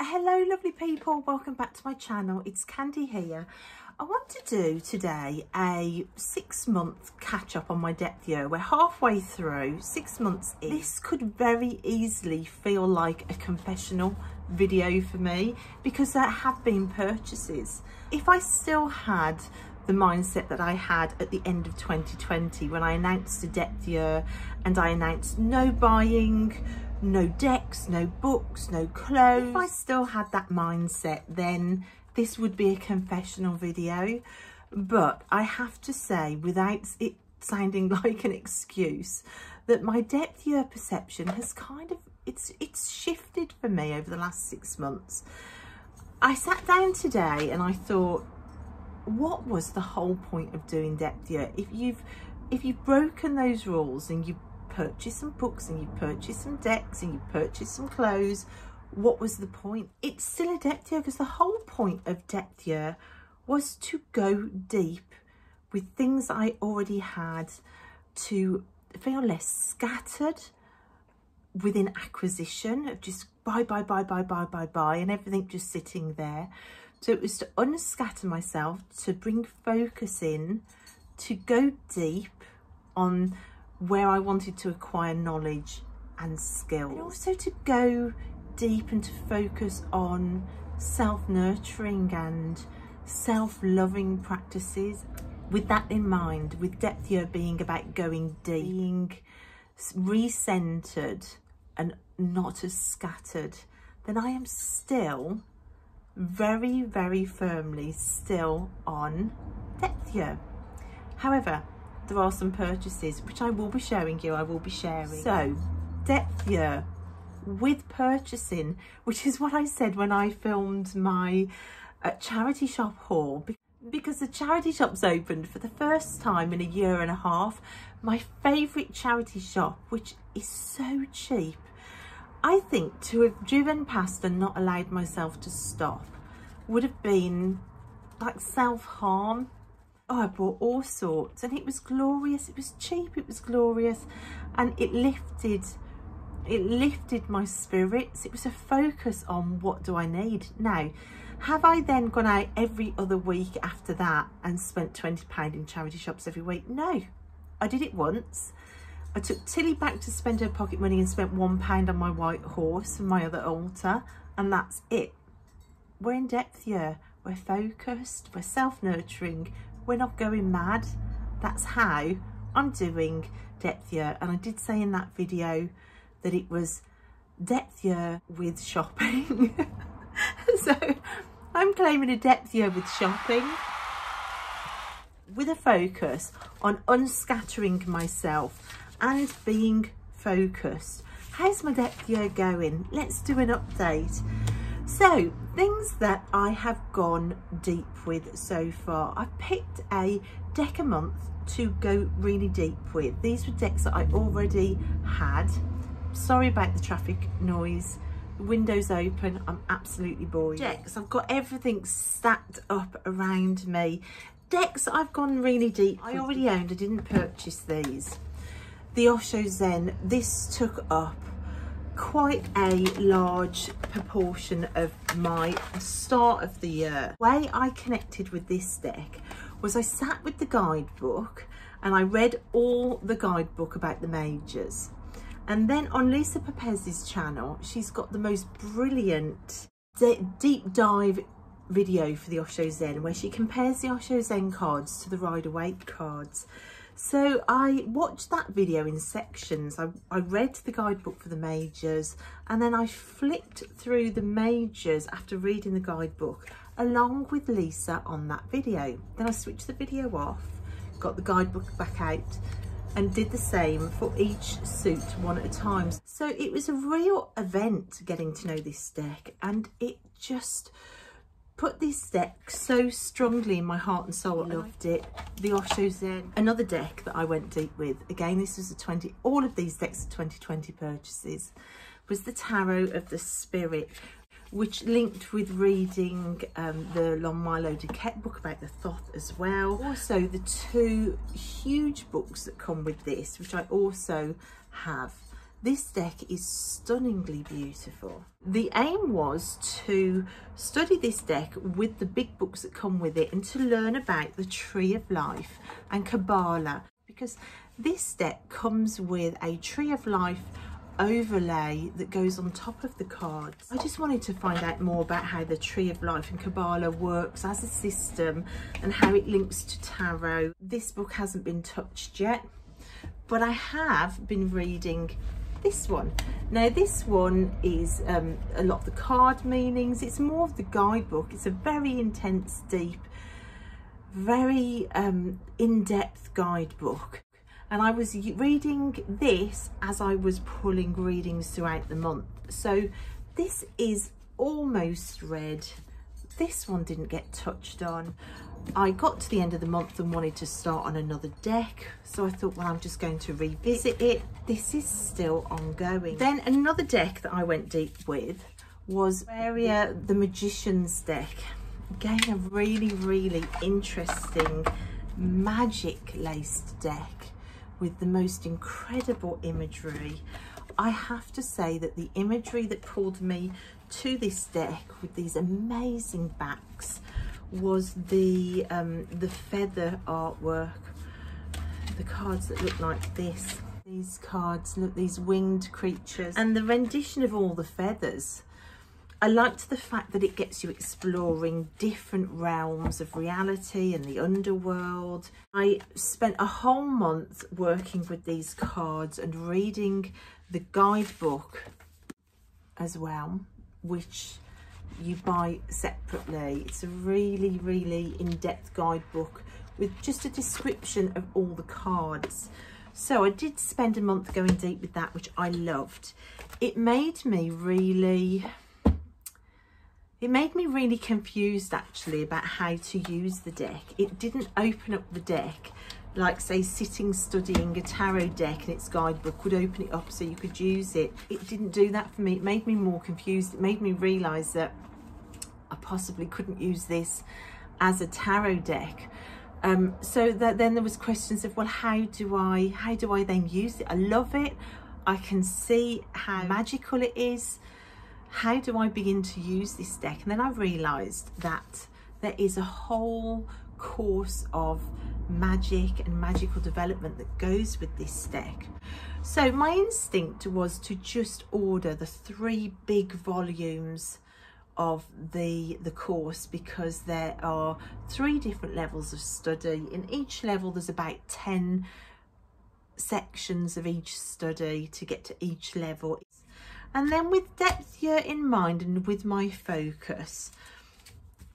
Hello lovely people, welcome back to my channel. It's Candy here. I want to do today a six month catch up on my depth year. We're halfway through, six months in. This could very easily feel like a confessional video for me because there have been purchases. If I still had the mindset that I had at the end of 2020 when I announced the depth year and I announced no buying, no decks, no books, no clothes. If I still had that mindset, then this would be a confessional video. But I have to say, without it sounding like an excuse, that my depth year perception has kind of, it's, it's shifted for me over the last six months. I sat down today and I thought, what was the whole point of doing depth year? If you've, if you've broken those rules and you've purchased some books and you purchased some decks and you purchased some clothes, what was the point? It's still a depth year because the whole point of depth year was to go deep with things I already had to feel less scattered within acquisition of just buy, buy, buy, buy, buy, buy, buy, and everything just sitting there. So it was to unscatter myself, to bring focus in, to go deep on where I wanted to acquire knowledge and skills. And also to go deep and to focus on self-nurturing and self-loving practices. With that in mind, with depth year being about going deep, being re-centered and not as scattered, then I am still very, very firmly still on depth year. However, there are some purchases which I will be showing you, I will be sharing. So, depth year with purchasing, which is what I said when I filmed my uh, charity shop haul. Because the charity shop's opened for the first time in a year and a half. My favourite charity shop, which is so cheap. I think to have driven past and not allowed myself to stop would have been like self-harm oh I bought all sorts and it was glorious it was cheap it was glorious and it lifted it lifted my spirits it was a focus on what do I need? Now have I then gone out every other week after that and spent 20 pound in charity shops every week? No I did it once. I took Tilly back to spend her pocket money and spent one pound on my white horse and my other altar and that's it. We're in depth here. we're focused we're self-nurturing we're not going mad. That's how I'm doing depth year. And I did say in that video that it was depth year with shopping. so I'm claiming a depth year with shopping with a focus on unscattering myself and being focused. How's my depth year going? Let's do an update. So things that I have gone deep with so far. I've picked a deck a month to go really deep with. These were decks that I already had. Sorry about the traffic noise. Windows open, I'm absolutely bored. Decks, I've got everything stacked up around me. Decks I've gone really deep. I already owned, I didn't purchase these. The Osho Zen, this took up quite a large proportion of my start of the year. The way I connected with this deck was I sat with the guidebook and I read all the guidebook about the majors. And then on Lisa Papez's channel, she's got the most brilliant deep dive video for the Osho Zen where she compares the Osho Zen cards to the Rider Waite cards. So I watched that video in sections. I, I read the guidebook for the majors and then I flicked through the majors after reading the guidebook along with Lisa on that video. Then I switched the video off, got the guidebook back out and did the same for each suit one at a time. So it was a real event getting to know this deck and it just put this deck so strongly in my heart and soul. I loved it. The Osho Zen. Another deck that I went deep with. Again, this was a 20, all of these decks are 2020 purchases. Was the Tarot of the Spirit, which linked with reading um, the Lon Milo DuQuette book about the Thoth as well. Also, the two huge books that come with this, which I also have. This deck is stunningly beautiful. The aim was to study this deck with the big books that come with it and to learn about the Tree of Life and Kabbalah because this deck comes with a Tree of Life overlay that goes on top of the cards. I just wanted to find out more about how the Tree of Life and Kabbalah works as a system and how it links to tarot. This book hasn't been touched yet, but I have been reading this one. Now this one is um, a lot of the card meanings. It's more of the guidebook. It's a very intense, deep, very um, in-depth guidebook and I was reading this as I was pulling readings throughout the month. So this is almost read. This one didn't get touched on. I got to the end of the month and wanted to start on another deck. So I thought, well, I'm just going to revisit it. This is still ongoing. Then another deck that I went deep with was Quareia the Magician's deck. Again, a really, really interesting magic laced deck with the most incredible imagery. I have to say that the imagery that pulled me to this deck with these amazing backs was the um, the feather artwork, the cards that look like this. These cards look these winged creatures and the rendition of all the feathers I liked the fact that it gets you exploring different realms of reality and the underworld. I spent a whole month working with these cards and reading the guidebook as well, which you buy separately. It's a really, really in-depth guidebook with just a description of all the cards. So I did spend a month going deep with that, which I loved. It made me really it made me really confused actually about how to use the deck. It didn't open up the deck like say sitting studying a tarot deck and its guidebook would open it up so you could use it. It didn't do that for me. It made me more confused. It made me realise that I possibly couldn't use this as a tarot deck. Um, so that then there was questions of well how do I how do I then use it? I love it. I can see how magical it is how do I begin to use this deck? And then I realised that there is a whole course of magic and magical development that goes with this deck. So my instinct was to just order the three big volumes of the the course because there are three different levels of study in each level there's about 10 sections of each study to get to each level and then with depth year in mind and with my focus,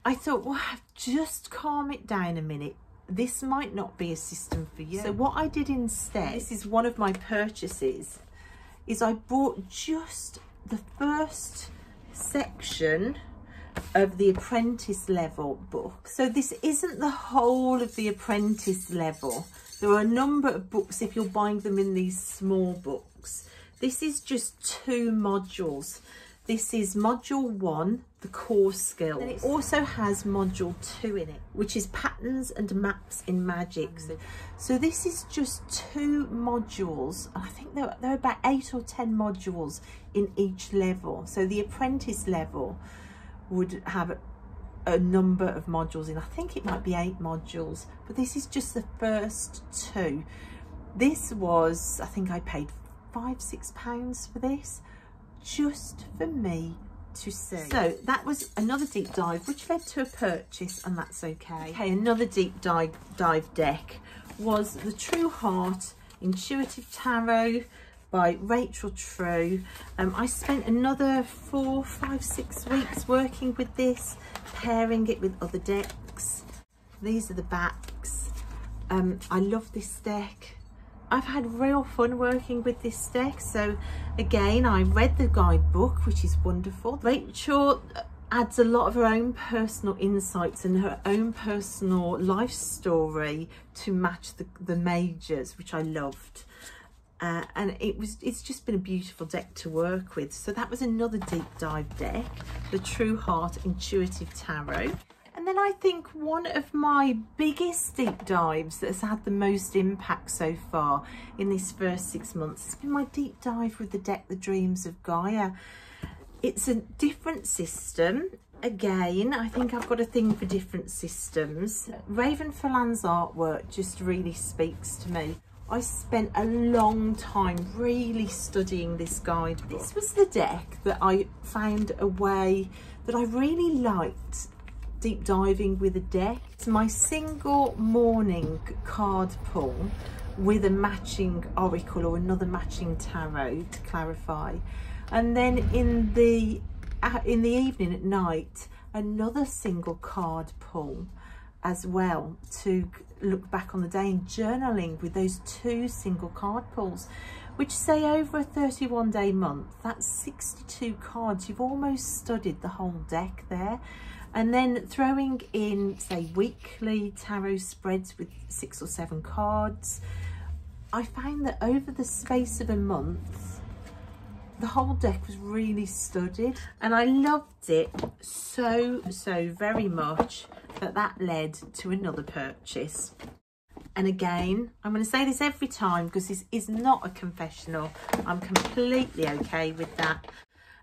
I thought, well, just calm it down a minute. This might not be a system for you. So what I did instead, this is one of my purchases, is I bought just the first section of the apprentice level book. So this isn't the whole of the apprentice level. There are a number of books if you're buying them in these small books this is just two modules. This is module one, the core skills. And it also has module two in it, which is patterns and maps in magic. So, so this is just two modules. I think there, there are about eight or 10 modules in each level. So the apprentice level would have a number of modules in. I think it might be eight modules, but this is just the first two. This was, I think I paid five, six pounds for this, just for me to see. So that was another deep dive, which led to a purchase, and that's okay. Okay, another deep dive, dive deck was the True Heart Intuitive Tarot by Rachel True. Um, I spent another four, five, six weeks working with this, pairing it with other decks. These are the backs. Um, I love this deck. I've had real fun working with this deck. So again, I read the guidebook, which is wonderful. Rachel adds a lot of her own personal insights and her own personal life story to match the, the majors, which I loved. Uh, and it was it's just been a beautiful deck to work with so that was another deep dive deck the true heart intuitive tarot then I think one of my biggest deep dives that has had the most impact so far in these first six months has been my deep dive with the deck The Dreams of Gaia. It's a different system. Again, I think I've got a thing for different systems. Ravynne Phelan's artwork just really speaks to me. I spent a long time really studying this guidebook. This was the deck that I found a way that I really liked deep diving with a deck. It's my single morning card pull with a matching oracle or another matching tarot to clarify. And then in the in the evening at night, another single card pull as well to look back on the day and journaling with those two single card pulls which say over a 31 day month that's 62 cards you've almost studied the whole deck there and then throwing in say weekly tarot spreads with six or seven cards I found that over the space of a month the whole deck was really studied and I loved it so so very much that that led to another purchase. And again, I'm going to say this every time because this is not a confessional. I'm completely okay with that.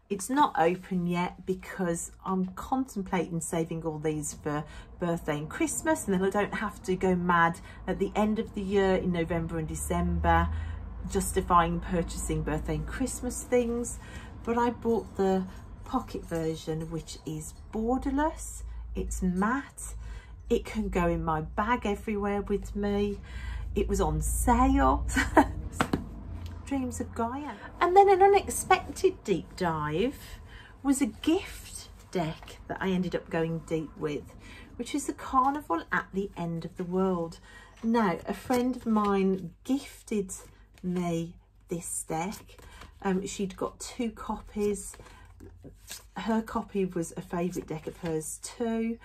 It's not open yet because I'm contemplating saving all these for birthday and Christmas and then I don't have to go mad at the end of the year in November and December justifying purchasing birthday and Christmas things. But I bought the pocket version which is borderless it's matte. It can go in my bag everywhere with me. It was on sale. Dreams of Gaia. And then an unexpected deep dive was a gift deck that I ended up going deep with, which is the Carnival at the End of the World. Now, a friend of mine gifted me this deck. Um, she'd got two copies her copy was a favourite deck of hers too.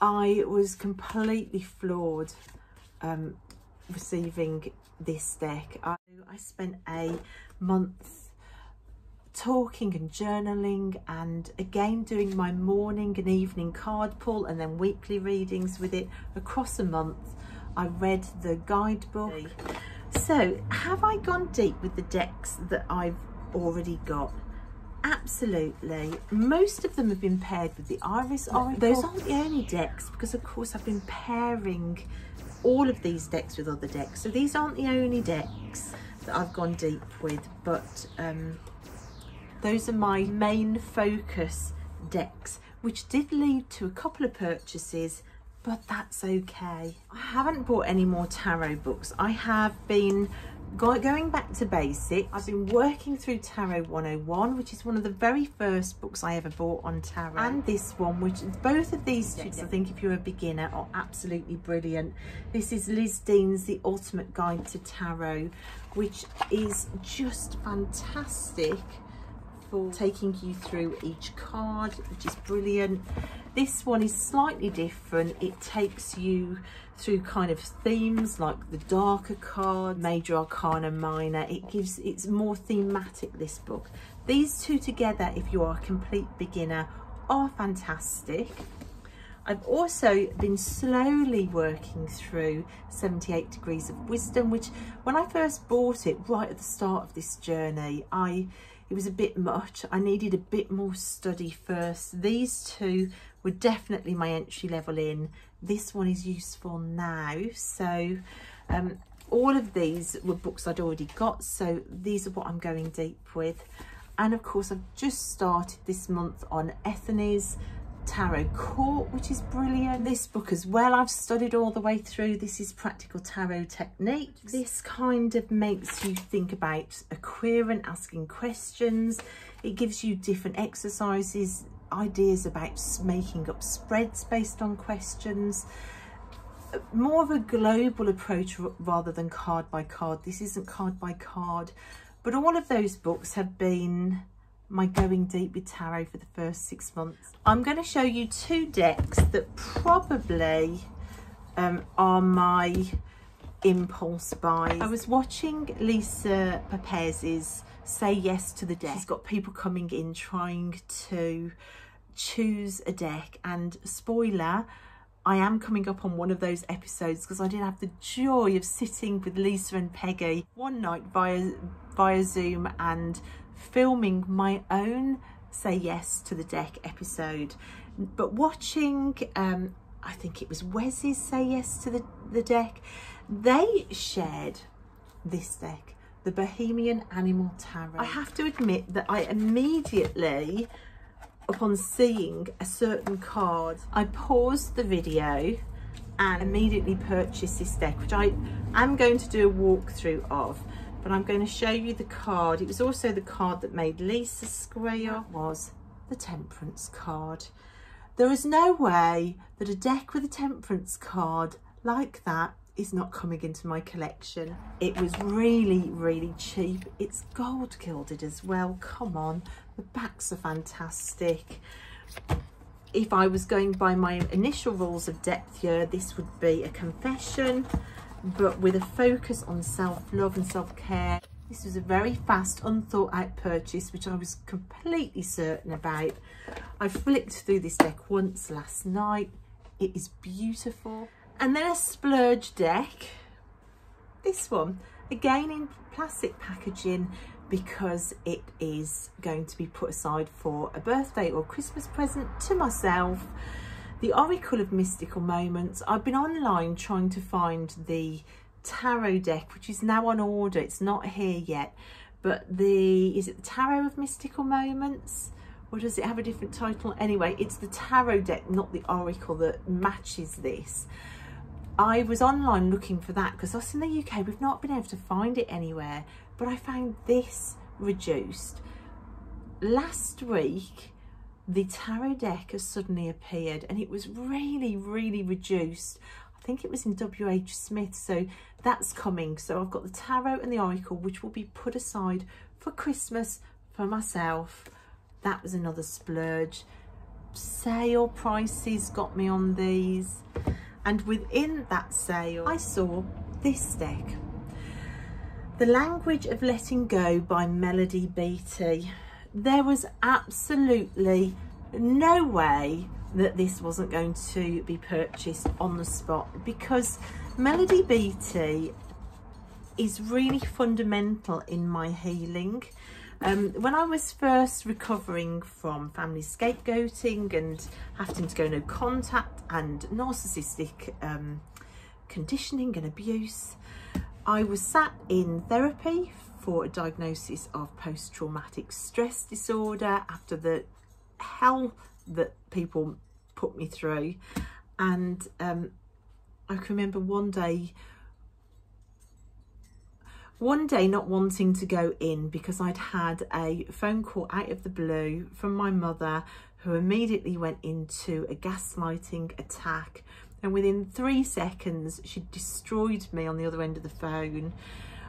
I was completely floored um, receiving this deck. I, I spent a month talking and journaling and again doing my morning and evening card pull and then weekly readings with it across a month. I read the guidebook. So have I gone deep with the decks that I've already got? Absolutely. Most of them have been paired with the Iris Oracle. Those aren't the only decks because of course I've been pairing all of these decks with other decks. So these aren't the only decks that I've gone deep with, but um, those are my main focus decks, which did lead to a couple of purchases, but that's okay. I haven't bought any more tarot books. I have been going back to basics, I've been working through Tarot 101, which is one of the very first books I ever bought on tarot. And this one, which both of these two, I think if you're a beginner, are absolutely brilliant. This is Liz Dean's The Ultimate Guide to Tarot, which is just fantastic for taking you through each card, which is brilliant. This one is slightly different. It takes you through kind of themes like the darker card, major arcana minor. It gives, it's more thematic, this book. These two together, if you are a complete beginner, are fantastic. I've also been slowly working through 78 Degrees of Wisdom, which when I first bought it right at the start of this journey, I it was a bit much. I needed a bit more study first. These two were definitely my entry level in. This one is useful now. So um, all of these were books I'd already got. So these are what I'm going deep with. And of course, I've just started this month on Ethony's Tarot Court, which is brilliant. This book as well, I've studied all the way through. This is Practical Tarot Techniques. This kind of makes you think about a querent asking questions. It gives you different exercises, ideas about making up spreads based on questions. More of a global approach rather than card by card. This isn't card by card, but all of those books have been my going deep with tarot for the first six months. I'm going to show you two decks that probably um, are my impulse buys. I was watching Lisa Papez's Say Yes to the Deck. She's got people coming in trying to choose a deck and spoiler, I am coming up on one of those episodes because I did have the joy of sitting with Lisa and Peggy one night via via Zoom and filming my own Say Yes to the Deck episode. But watching, um, I think it was Wes's Say Yes to the, the Deck, they shared this deck, the Bohemian Animal Tarot. I have to admit that I immediately, upon seeing a certain card, I paused the video and immediately purchased this deck, which I am going to do a walkthrough of but I'm going to show you the card. It was also the card that made Lisa square was the Temperance card. There is no way that a deck with a Temperance card like that is not coming into my collection. It was really, really cheap. It's gold gilded as well. Come on, the backs are fantastic. If I was going by my initial rules of depth year, this would be a confession but with a focus on self-love and self-care. This was a very fast, unthought out purchase, which I was completely certain about. I flicked through this deck once last night. It is beautiful. And then a splurge deck. This one, again in plastic packaging because it is going to be put aside for a birthday or Christmas present to myself the Oracle of Mystical Moments. I've been online trying to find the tarot deck, which is now on order. It's not here yet, but the, is it the Tarot of Mystical Moments? Or does it have a different title? Anyway, it's the tarot deck, not the Oracle that matches this. I was online looking for that because us in the UK, we've not been able to find it anywhere, but I found this reduced. Last week, the tarot deck has suddenly appeared and it was really, really reduced. I think it was in W.H. Smith, so that's coming. So I've got the tarot and the oracle, which will be put aside for Christmas for myself. That was another splurge. Sale prices got me on these. And within that sale, I saw this deck. The Language of Letting Go by Melody Beattie there was absolutely no way that this wasn't going to be purchased on the spot because Melody Beattie is really fundamental in my healing. Um, when I was first recovering from family scapegoating and having to go no contact and narcissistic um, conditioning and abuse, I was sat in therapy for a diagnosis of post-traumatic stress disorder after the hell that people put me through. And um, I can remember one day, one day not wanting to go in because I'd had a phone call out of the blue from my mother who immediately went into a gaslighting attack and within three seconds she destroyed me on the other end of the phone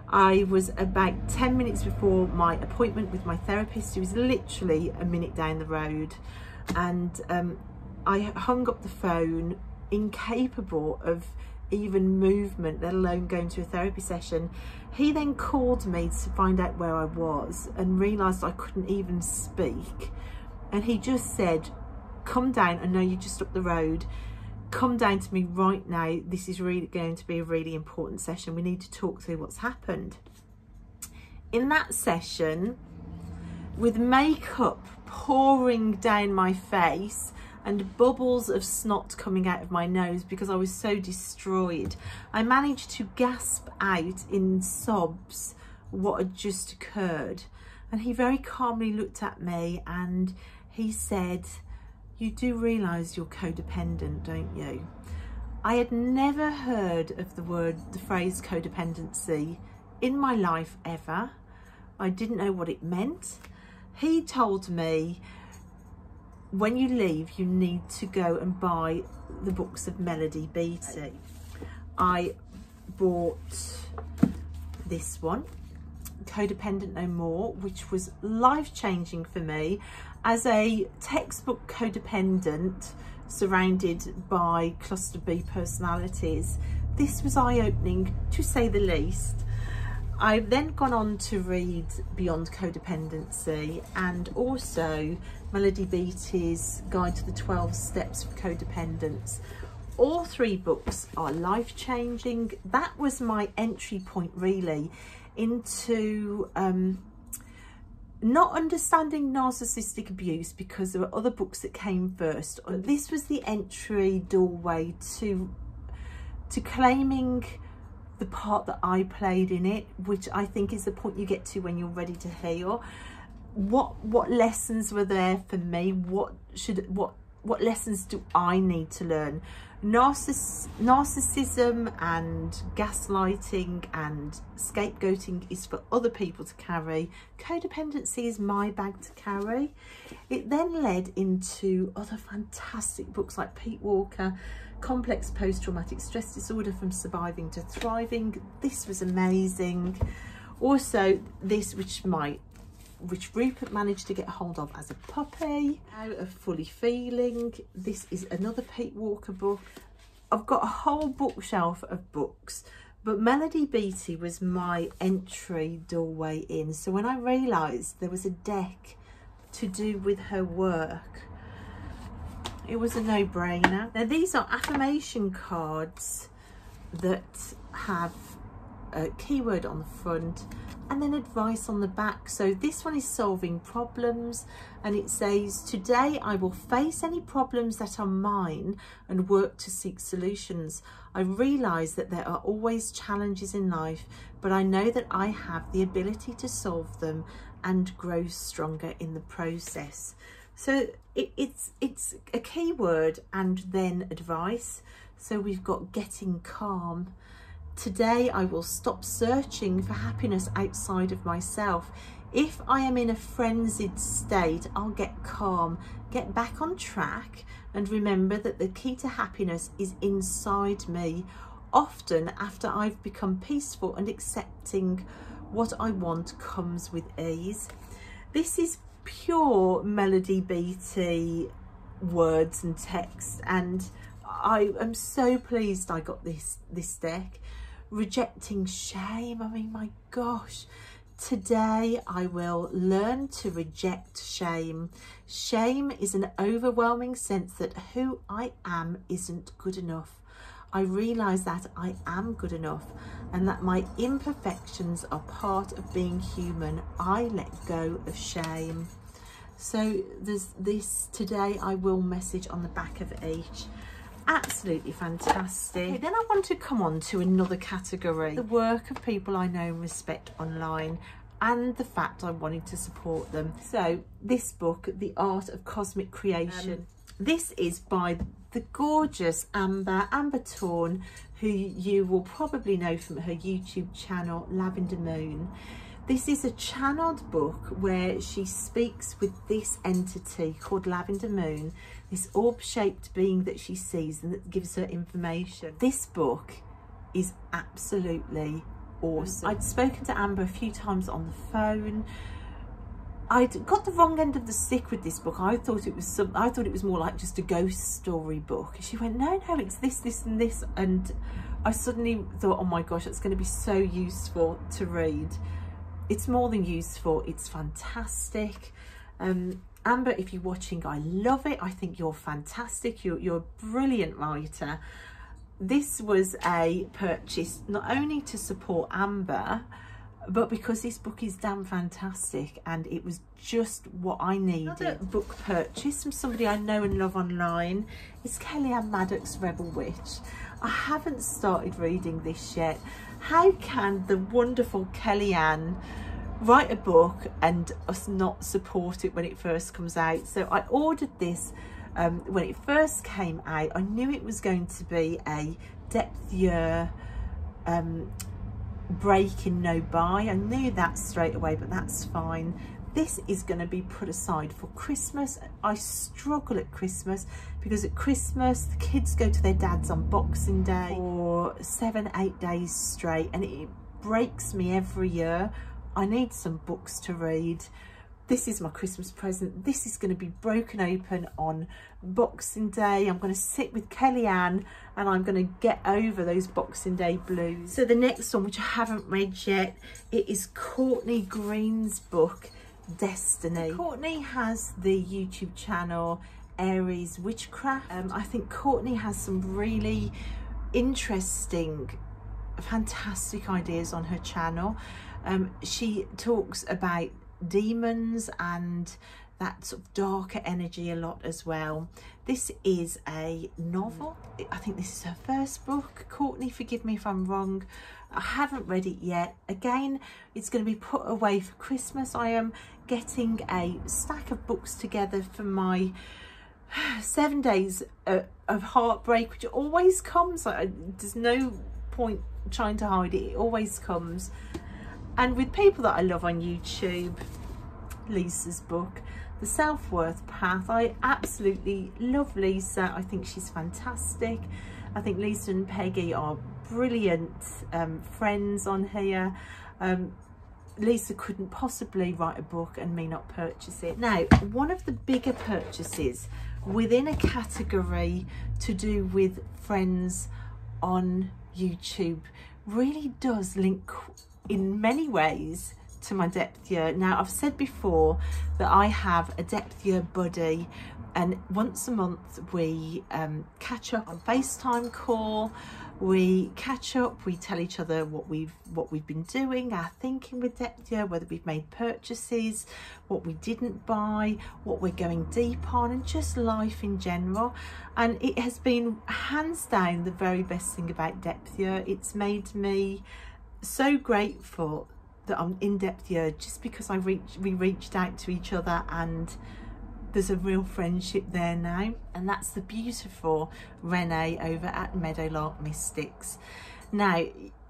I was about 10 minutes before my appointment with my therapist, who was literally a minute down the road. And um, I hung up the phone, incapable of even movement, let alone going to a therapy session. He then called me to find out where I was and realised I couldn't even speak. And he just said, come down, I know you're just up the road come down to me right now. This is really going to be a really important session. We need to talk through what's happened. In that session, with makeup pouring down my face and bubbles of snot coming out of my nose because I was so destroyed, I managed to gasp out in sobs what had just occurred. And he very calmly looked at me and he said, you do realise you're codependent, don't you? I had never heard of the word, the phrase codependency in my life ever. I didn't know what it meant. He told me when you leave, you need to go and buy the books of Melody Beattie. I bought this one, Codependent No More, which was life-changing for me as a textbook codependent surrounded by cluster B personalities, this was eye-opening to say the least. I've then gone on to read Beyond Codependency and also Melody Beattie's Guide to the 12 Steps of Codependence. all three books are life-changing. That was my entry point really into um, not understanding narcissistic abuse because there were other books that came first. Uh, this was the entry doorway to to claiming the part that I played in it, which I think is the point you get to when you're ready to heal. What what lessons were there for me? What should what what lessons do I need to learn? Narciss narcissism and gaslighting and scapegoating is for other people to carry. Codependency is my bag to carry. It then led into other fantastic books like Pete Walker, Complex Post-Traumatic Stress Disorder from Surviving to Thriving. This was amazing. Also, this, which my which Rupert managed to get hold of as a puppy. Tao of Fully Feeling. This is another Pete Walker book. I've got a whole bookshelf of books, but Melody Beattie was my entry doorway in. So when I realised there was a deck to do with her work, it was a no-brainer. Now these are affirmation cards that have a keyword on the front and then advice on the back. So this one is solving problems and it says, today I will face any problems that are mine and work to seek solutions. I realise that there are always challenges in life, but I know that I have the ability to solve them and grow stronger in the process. So it, it's, it's a keyword and then advice. So we've got getting calm, Today I will stop searching for happiness outside of myself. If I am in a frenzied state, I'll get calm, get back on track and remember that the key to happiness is inside me. Often after I've become peaceful and accepting what I want comes with ease. This is pure Melody Beattie words and text and I am so pleased I got this this deck rejecting shame. I mean, my gosh, today I will learn to reject shame. Shame is an overwhelming sense that who I am isn't good enough. I realise that I am good enough and that my imperfections are part of being human. I let go of shame. So there's this today I will message on the back of each absolutely fantastic. Okay, then I want to come on to another category, the work of people I know and respect online and the fact I wanted to support them. So this book, The Art of Cosmic Creation, um, this is by the gorgeous Amber, Amber Torn, who you will probably know from her YouTube channel, Lavender Moon. This is a channeled book where she speaks with this entity called Lavender Moon, this orb-shaped being that she sees and that gives her information. This book is absolutely awesome. I'd spoken to Amber a few times on the phone. I'd got the wrong end of the stick with this book. I thought it was some. I thought it was more like just a ghost story book. She went, no, no, it's this, this, and this, and I suddenly thought, oh my gosh, it's going to be so useful to read it's more than useful it's fantastic um, Amber if you're watching I love it. I think you're fantastic. You're, you're a brilliant writer. This was a purchase not only to support Amber but because this book is damn fantastic and it was just what I needed. Another book purchase from somebody I know and love online is Kelly-Ann Maddox Rebel Witch. I haven't started reading this yet. How can the wonderful Kelly-Ann write a book and us not support it when it first comes out? So I ordered this um, when it first came out. I knew it was going to be a depth year um, break in no buy. I knew that straight away, but that's fine. This is going to be put aside for Christmas. I struggle at Christmas because at Christmas the kids go to their dads on Boxing Day for seven, eight days straight and it breaks me every year. I need some books to read. This is my Christmas present. This is going to be broken open on Boxing Day. I'm going to sit with Kelly-Ann and I'm going to get over those Boxing Day blues. So the next one, which I haven't read yet, it is Courtney Green's book, Destiny. Courtney has the YouTube channel Eire's witchcraft. Um, I think Courtney has some really interesting, fantastic ideas on her channel. Um, she talks about demons and that sort of darker energy a lot as well. This is a novel. I think this is her first book. Courtney, forgive me if I'm wrong. I haven't read it yet. Again, it's going to be put away for Christmas. I am getting a stack of books together for my seven days uh, of heartbreak, which always comes. There's no point trying to hide it. It always comes. And with people that I love on YouTube, Lisa's book, The Self-Worth Path. I absolutely love Lisa. I think she's fantastic. I think Lisa and Peggy are brilliant um, friends on here. Um, Lisa couldn't possibly write a book and me not purchase it. Now, one of the bigger purchases within a category to do with friends on YouTube really does link in many ways to my depth year. Now, I've said before that I have a depth year buddy and once a month we um, catch up on FaceTime call. We catch up we tell each other what we've what we've been doing our thinking with depth year whether we've made purchases what we didn't buy what we're going deep on and just life in general. And it has been hands down the very best thing about depth year. It's made me so grateful that I'm in depth year just because I reached we reached out to each other and there's a real friendship there now and that's the beautiful Renee over at Meadowlark Mystics. Now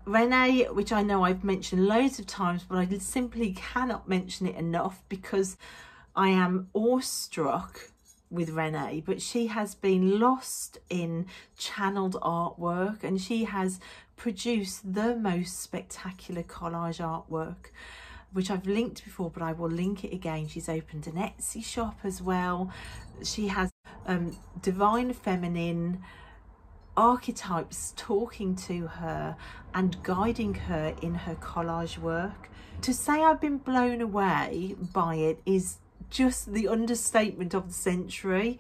Renee, which I know I've mentioned loads of times, but I simply cannot mention it enough because I am awestruck with Renee, but she has been lost in channeled artwork and she has produced the most spectacular collage artwork which I've linked before, but I will link it again. She's opened an Etsy shop as well. She has um, divine feminine archetypes talking to her and guiding her in her collage work. To say I've been blown away by it is just the understatement of the century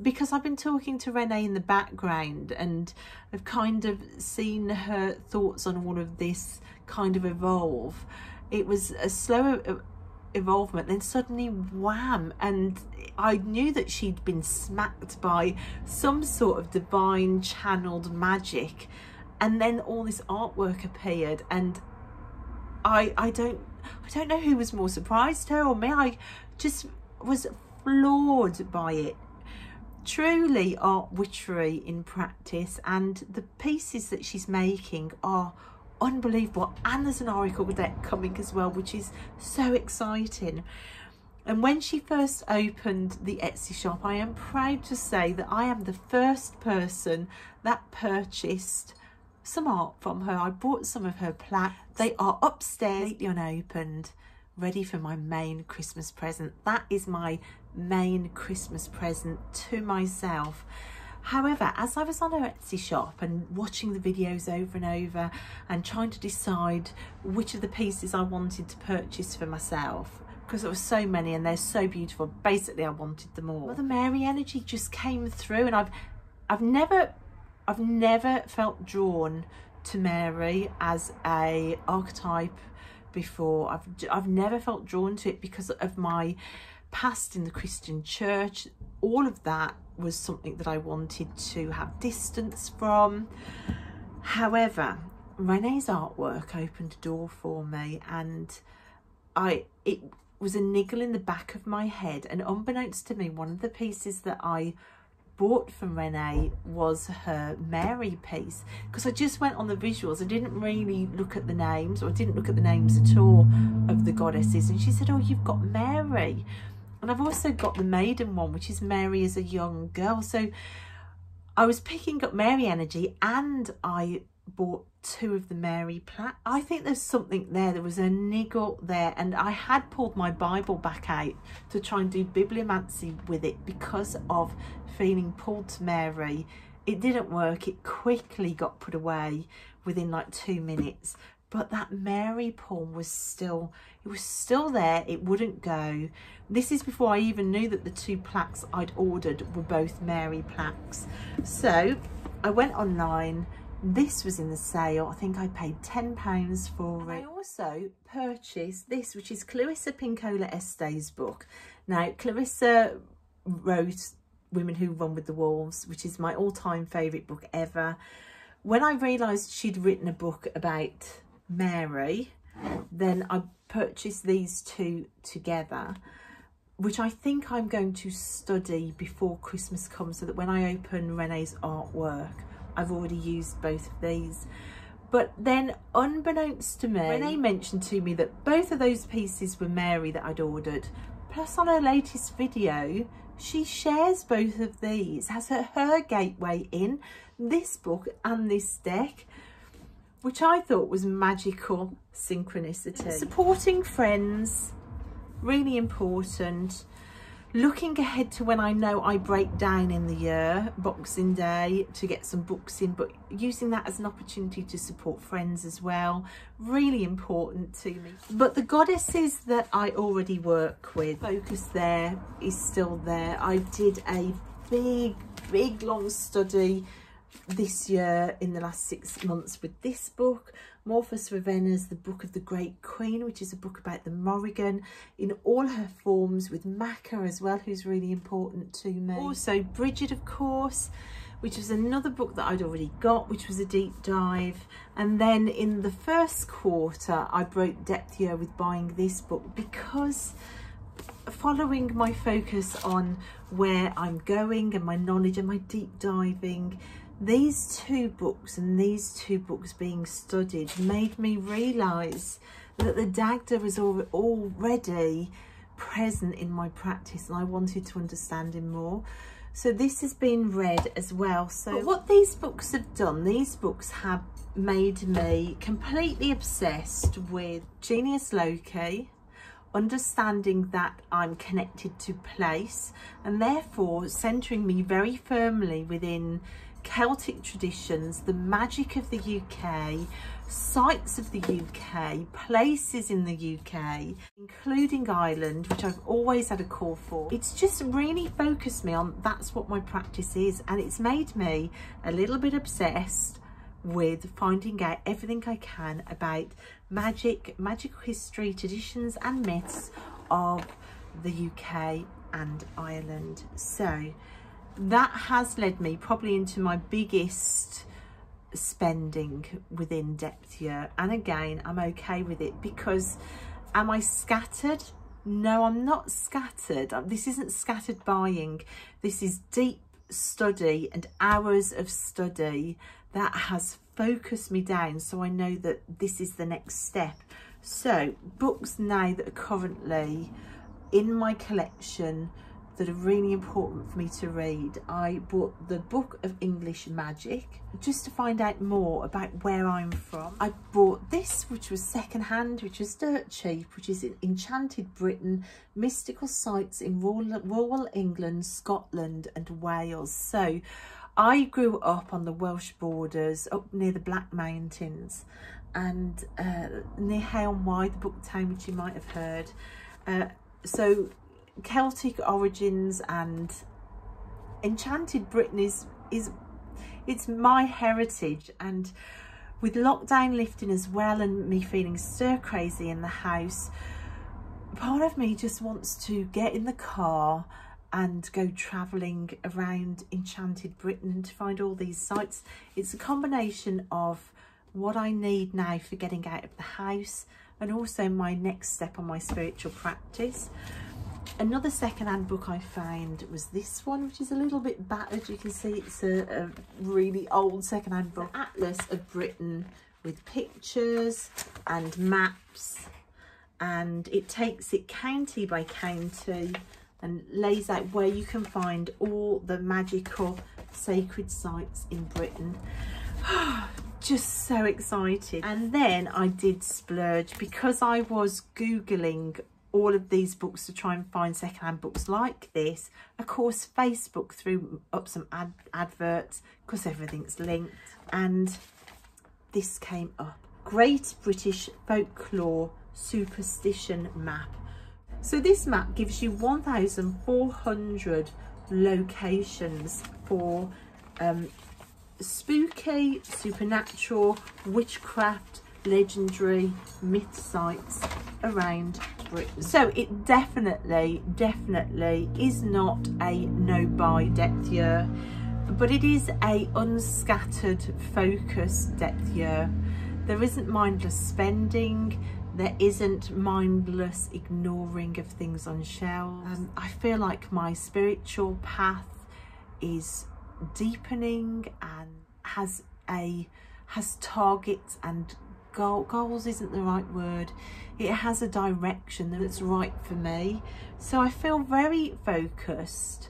because I've been talking to Renee in the background and I've kind of seen her thoughts on all of this kind of evolve. It was a slow evolvement then suddenly wham! And I knew that she'd been smacked by some sort of divine channeled magic and then all this artwork appeared and I I don't I don't know who was more surprised her or me. I just was floored by it truly art witchery in practice and the pieces that she's making are unbelievable. And there's an Oracle deck coming as well, which is so exciting. And when she first opened the Etsy shop, I am proud to say that I am the first person that purchased some art from her. I bought some of her plaques. They are upstairs, completely unopened, ready for my main Christmas present. That is my main Christmas present to myself. However, as I was on her Etsy shop and watching the videos over and over and trying to decide which of the pieces I wanted to purchase for myself, because there were so many and they're so beautiful, basically I wanted them all. Mother Mary energy just came through and I've I've never I've never felt drawn to Mary as a archetype before. I've I've never felt drawn to it because of my past in the Christian church. All of that was something that I wanted to have distance from. However, Renee's artwork opened a door for me and I it was a niggle in the back of my head and unbeknownst to me one of the pieces that I bought from Renee was her Mary piece because I just went on the visuals I didn't really look at the names or I didn't look at the names at all of the goddesses and she said oh you've got Mary and I've also got the maiden one, which is Mary as a young girl. So I was picking up Mary energy and I bought two of the Mary plaques. I think there's something there. There was a niggle there and I had pulled my Bible back out to try and do bibliomancy with it because of feeling pulled to Mary. It didn't work. It quickly got put away within like two minutes but that Mary poem was still, it was still there. It wouldn't go. This is before I even knew that the two plaques I'd ordered were both Mary plaques. So I went online. This was in the sale. I think I paid £10 for it. I also purchased this, which is Clarissa Pinkola Estes' book. Now, Clarissa wrote Women Who Run With the Wolves, which is my all-time favourite book ever. When I realised she'd written a book about Mary, then I purchased these two together, which I think I'm going to study before Christmas comes so that when I open Renee's artwork, I've already used both of these. But then, unbeknownst to me, Renee mentioned to me that both of those pieces were Mary that I'd ordered. Plus, on her latest video, she shares both of these, has her, her gateway in this book and this deck which I thought was magical synchronicity. Supporting friends, really important. Looking ahead to when I know I break down in the year, Boxing Day, to get some books in, but using that as an opportunity to support friends as well, really important to me. But the goddesses that I already work with, focus there is still there. I did a big, big long study this year in the last six months with this book Morpheus Ravenna's The Book of the Great Queen which is a book about the Morrigan in all her forms with Macha as well who's really important to me. Also Bridget of course which was another book that I'd already got which was a deep dive. And then in the first quarter I broke depth year with buying this book because following my focus on where I'm going and my knowledge and my deep diving these two books and these two books being studied made me realise that the Dagda was already present in my practice and I wanted to understand him more. So this has been read as well. So but what these books have done, these books have made me completely obsessed with Genius Loci, understanding that I'm connected to place and therefore centering me very firmly within Celtic traditions, the magic of the UK, sites of the UK, places in the UK, including Ireland, which I've always had a call for. It's just really focused me on that's what my practice is and it's made me a little bit obsessed with finding out everything I can about magic, magical history, traditions and myths of the UK and Ireland. So that has led me probably into my biggest spending within depth year and again I'm okay with it because am I scattered? No I'm not scattered. Uh, this isn't scattered buying. This is deep study and hours of study that has focused me down so I know that this is the next step. So books now that are currently in my collection that are really important for me to read. I bought the Book of English Magic just to find out more about where I'm from. I bought this, which was secondhand, which was dirt cheap, which is Enchanted Britain, Mystical Sites in rural, England, Scotland and Wales. So I grew up on the Welsh borders, up near the Black Mountains and uh, near Hay-on-Wye, the book town which you might have heard. Uh, so Celtic origins and Enchanted Britain is, is it's my heritage and with lockdown lifting as well and me feeling stir crazy in the house, part of me just wants to get in the car and go travelling around Enchanted Britain and to find all these sites. It's a combination of what I need now for getting out of the house and also my next step on my spiritual practice. Another second-hand book I found was this one, which is a little bit battered. You can see it's a, a really old second-hand book. Atlas of Britain with pictures and maps. And it takes it county by county and lays out where you can find all the magical sacred sites in Britain. Just so excited. And then I did splurge because I was Googling all of these books to try and find secondhand books like this. Of course, Facebook threw up some ad adverts because everything's linked. And this came up. Great British Folklore Superstition Map. So this map gives you 1,400 locations for um, spooky, supernatural, witchcraft, legendary myth sites around Britain. So it definitely, definitely is not a no-buy depth year, but it is a unscattered focus depth year. There isn't mindless spending, there isn't mindless ignoring of things on shelves. Um, I feel like my spiritual path is deepening and has a has targets and goal, goals isn't the right word. It has a direction that's right for me. So I feel very focused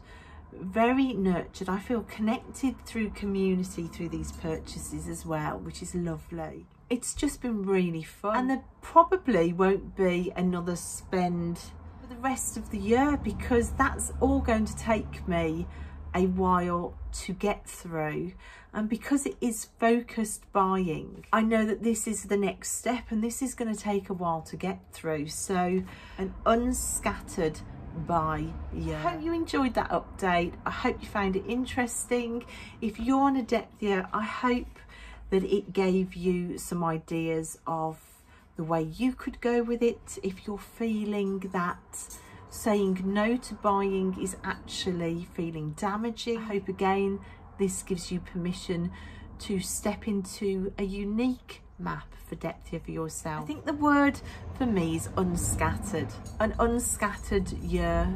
very nurtured. I feel connected through community through these purchases as well which is lovely. It's just been really fun. And there probably won't be another spend for the rest of the year because that's all going to take me a while to get through and because it is focused buying I know that this is the next step and this is going to take a while to get through. So an unscattered buy yeah. I hope you enjoyed that update. I hope you found it interesting. If you're on a depth year I hope that it gave you some ideas of the way you could go with it. If you're feeling that saying no to buying is actually feeling damaging. I hope again this gives you permission to step into a unique map for depth for yourself. I think the word for me is unscattered. An unscattered year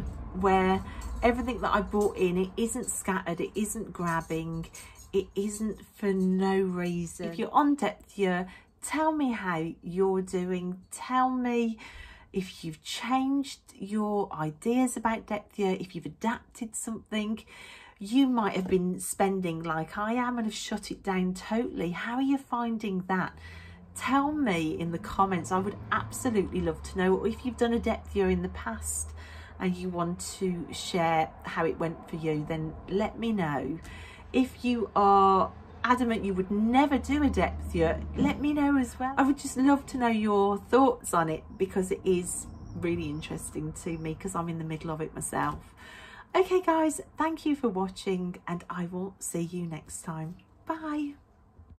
where everything that I brought in, it isn't scattered, it isn't grabbing, it isn't for no reason. If you're on depth year, tell me how you're doing. Tell me if you've changed your ideas about depth year, if you've adapted something, you might have been spending like I am and have shut it down totally. How are you finding that? Tell me in the comments. I would absolutely love to know. If you've done a depth year in the past and you want to share how it went for you, then let me know. If you are adamant you would never do a depth year, let me know as well. I would just love to know your thoughts on it because it is really interesting to me because I'm in the middle of it myself. Okay guys, thank you for watching and I will see you next time. Bye.